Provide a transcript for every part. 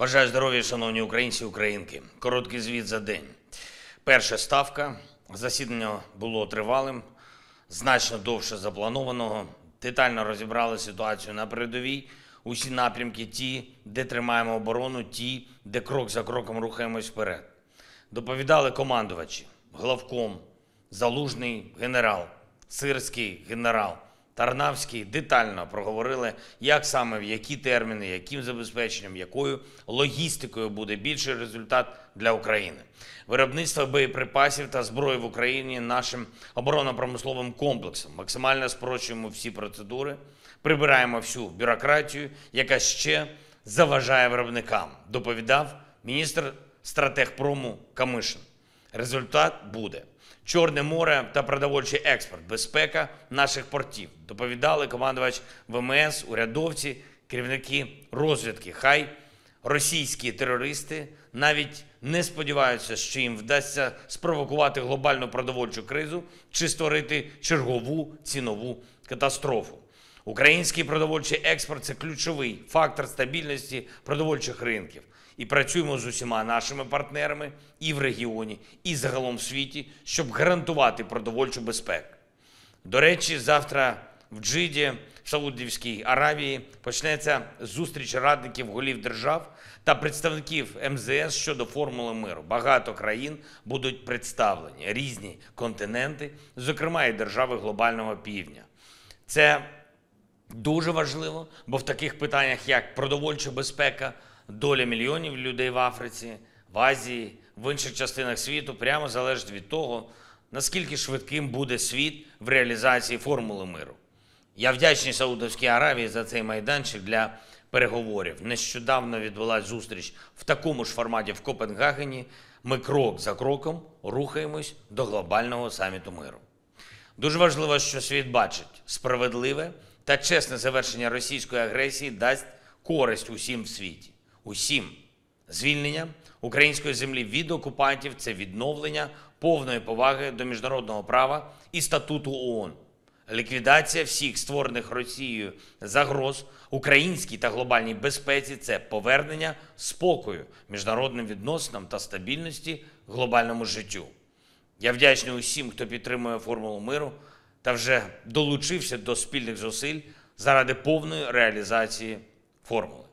Бажаю здоров'я, шановні українці і українки. Короткий звіт за день. Перша ставка. Засідання було тривалим, значно довше запланованого. Детально розібрали ситуацію на передовій. Усі напрямки, ті, де тримаємо оборону, ті, де крок за кроком рухаємось вперед. Доповідали командувачі, главком, залужний генерал, сирський генерал, Тарнавський детально проговорили, як саме, в які терміни, яким забезпеченням, якою логістикою буде більший результат для України. Виробництво боєприпасів та зброї в Україні нашим оборонно-промисловим комплексом. Максимально спрощуємо всі процедури, прибираємо всю бюрократію, яка ще заважає виробникам, доповідав міністр стратегпрому Камишин. Результат буде. Чорне море та продовольчий експорт, безпека наших портів. Доповідали командувач ВМС, урядовці, керівники розвідки. Хай російські терористи навіть не сподіваються, що їм вдасться спровокувати глобальну продовольчу кризу чи створити чергову цінову катастрофу. Український продовольчий експорт це ключовий фактор стабільності продовольчих ринків. І працюємо з усіма нашими партнерами і в регіоні, і загалом в світі, щоб гарантувати продовольчу безпеку. До речі, завтра в Джиді, в Саудівській Аравії, почнеться зустріч радників голів держав та представників МЗС щодо формули миру. Багато країн будуть представлені, різні континенти, зокрема і держави глобального півдня. Це дуже важливо, бо в таких питаннях, як продовольча безпека, доля мільйонів людей в Африці, в Азії, в інших частинах світу прямо залежить від того, наскільки швидким буде світ в реалізації формули миру. Я вдячний Саудовській Аравії за цей майданчик для переговорів. Нещодавно відбулася зустріч в такому ж форматі в Копенгагені. Ми крок за кроком рухаємось до глобального саміту миру. Дуже важливо, що світ бачить справедливе та чесне завершення російської агресії дасть користь усім в світі. Усім. Звільнення української землі від окупантів це відновлення повної поваги до міжнародного права і статуту ООН. Ліквідація всіх створених Росією загроз українській та глобальній безпеці це повернення спокою міжнародним відносинам та стабільності глобальному життю. Я вдячний усім, хто підтримує формулу миру та вже долучився до спільних зусиль заради повної реалізації формули.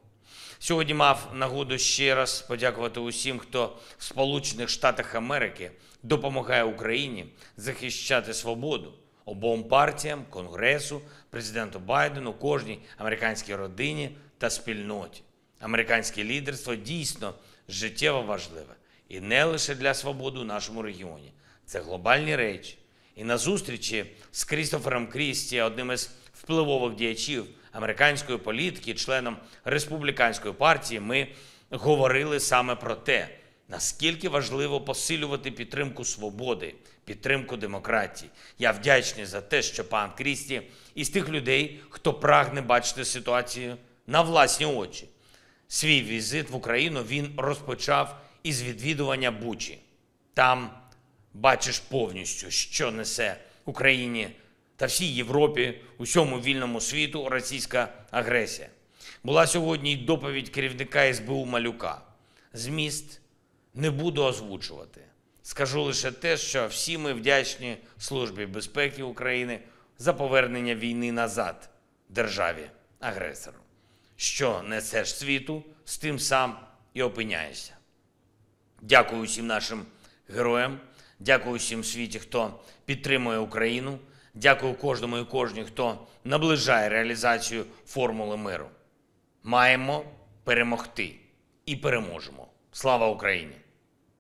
Сьогодні мав нагоду ще раз подякувати усім, хто в Сполучених Штатах Америки допомагає Україні захищати свободу обом партіям, Конгресу, президенту Байдену, кожній американській родині та спільноті. Американське лідерство дійсно життєво важливе і не лише для свободи у нашому регіоні. Це глобальні речі. І на зустрічі з Крістофером Крісті, одним із впливових діячів американської політики, членом республіканської партії, ми говорили саме про те, наскільки важливо посилювати підтримку свободи, підтримку демократії. Я вдячний за те, що пан Крісті із тих людей, хто прагне бачити ситуацію на власні очі. Свій візит в Україну він розпочав із відвідування Бучі. Там бачиш повністю, що несе Україні та всій Європі, усьому вільному світу російська агресія. Була сьогодні й доповідь керівника СБУ Малюка. Зміст не буду озвучувати. Скажу лише те, що всі ми вдячні Службі безпеки України за повернення війни назад державі агресору. Що несеш світу, з тим сам і опиняєшся. Дякую усім нашим героям. Дякую усім в світі, хто підтримує Україну. Дякую кожному і кожній, хто наближає реалізацію формули миру. Маємо перемогти і переможемо. Слава Україні!